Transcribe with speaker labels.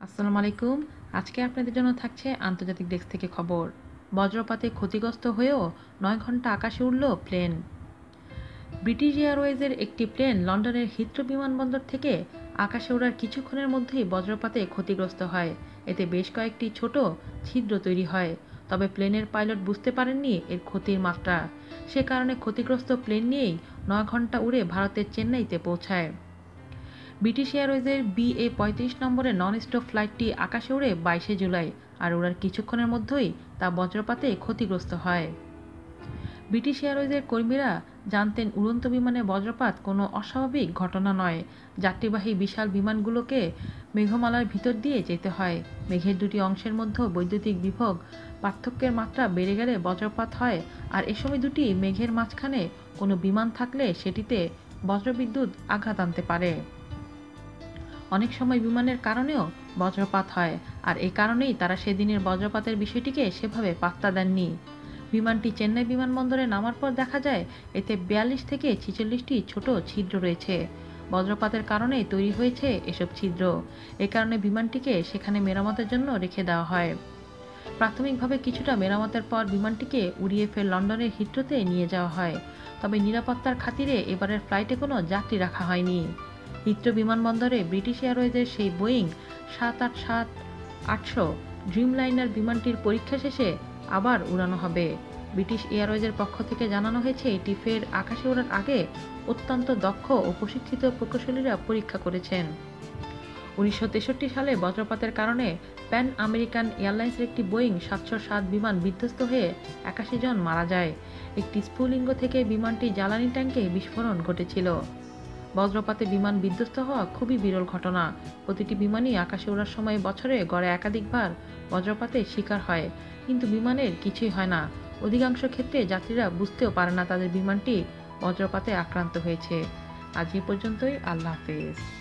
Speaker 1: আসসালামু আলাইকুম। আজকে আপনাদের জন্য থাকছে আন্তর্জাতিক ডেস্ক থেকে খবর। বজ্রপাতে ক্ষতিগ্রস্ত হয়েও নয় ঘণ্টা আকাশে উড়ল প্লেন। ব্রিটিশ এয়ারওয়েজের একটি প্লেন লন্ডনের হিথ্রো বিমানবন্দর থেকে আকাশে ওড়ার কিছুক্ষণের মধ্যেই বজ্রপাতে ক্ষতিগ্রস্ত হয়। এতে বেশ কয়েকটি ছোট ছিদ্র তৈরি হয়। তবে প্লেনের পাইলট বুঝতে পারেননি এর ক্ষতির মাত্রা। সে কারণে ক্ষতিগ্রস্ত প্লেন নিয়েই নয় ঘণ্টা উড়ে ভারতের চেন্নাইতে পৌঁছায়। ব্রিটিশ এয়ারওয়েজের বিএ পঁয়ত্রিশ নম্বরের নন স্টপ ফ্লাইটটি আকাশে উড়ে বাইশে জুলাই, আর ওড়ার কিছুক্ষণের মধ্যেই তা বজ্রপাতে ক্ষতিগ্রস্ত হয়। ব্রিটিশ এয়ারওয়েজের কর্মীরা জানতেন উড়ন্ত বিমানে বজ্রপাত কোনো অস্বাভাবিক ঘটনা নয়। যাত্রীবাহী বিশাল বিমানগুলোকে মেঘমালার ভিতর দিয়ে যেতে হয়। মেঘের দুটি অংশের মধ্যে বৈদ্যুতিক বিভব পার্থক্যের মাত্রা বেড়ে গেলে বজ্রপাত হয়, আর এ সময় দুটি মেঘের মাঝখানে কোনো বিমান থাকলে সেটিতে বজ্রবিদ্যুৎ আঘাত আনতে পারে। অনেক সময় বিমানের কারণেও বজ্রপাত হয়, আর এই কারণেই তারা সেদিনের বজ্রপাতের বিষয়টিকে সেভাবে পাত্তা দেননি। বিমানটি চেন্নাই বিমানবন্দরে নামার পর দেখা যায়, এতে বিয়াল্লিশ থেকে ছিচল্লিশটি ছোট ছিদ্র রয়েছে। বজ্রপাতের কারণে তৈরি হয়েছে এসব ছিদ্র। এ কারণে বিমানটিকে সেখানে মেরামতের জন্য রেখে দেওয়া হয়। প্রাথমিকভাবে কিছুটা মেরামতের পর বিমানটিকে উড়িয়ে ফের লন্ডনের হিট্রোতে নিয়ে যাওয়া হয়। তবে নিরাপত্তার খাতিরে এবারের ফ্লাইটে কোনো যাত্রী রাখা হয়নি। হিথ্রো বিমানবন্দরে ব্রিটিশ এয়ারওয়েজের সেই বোয়িং সাত আট সাত আটশো ড্রিমলাইনার বিমানটির পরীক্ষা শেষে আবার উড়ানো হবে। ব্রিটিশ এয়ারওয়েজের পক্ষ থেকে জানানো হয়েছে, এটি ফের আকাশে ওড়ার আগে অত্যন্ত দক্ষ ও প্রশিক্ষিত প্রকৌশলীরা পরীক্ষা করেছেন। উনিশশো তেষট্টি সালে বজ্রপাতের কারণে প্যান আমেরিকান এয়ারলাইন্সের একটি বোয়িং সাতশো সাত বিমান বিধ্বস্ত হয়ে একাশি জন মারা যায়। একটি স্ফুলিঙ্গ থেকে বিমানটি জ্বালানি ট্যাঙ্কে বিস্ফোরণ ঘটেছিল। বজ্রপাতে বিমান বিধ্বস্ত হওয়া খুবই বিরল ঘটনা। প্রতিটি বিমানই আকাশে ওড়ার সময় বছরে গড়ে একাধিকবার বজ্রপাতে শিকার হয়। কিন্তু বিমানের কিছুই হয় না। অধিকাংশ ক্ষেত্রে যাত্রীরা বুঝতেও পারে না তাদের বিমানটি বজ্রপাতে আক্রান্ত হয়েছে। আজ এ পর্যন্তই। আল্লাহ হাফেজ।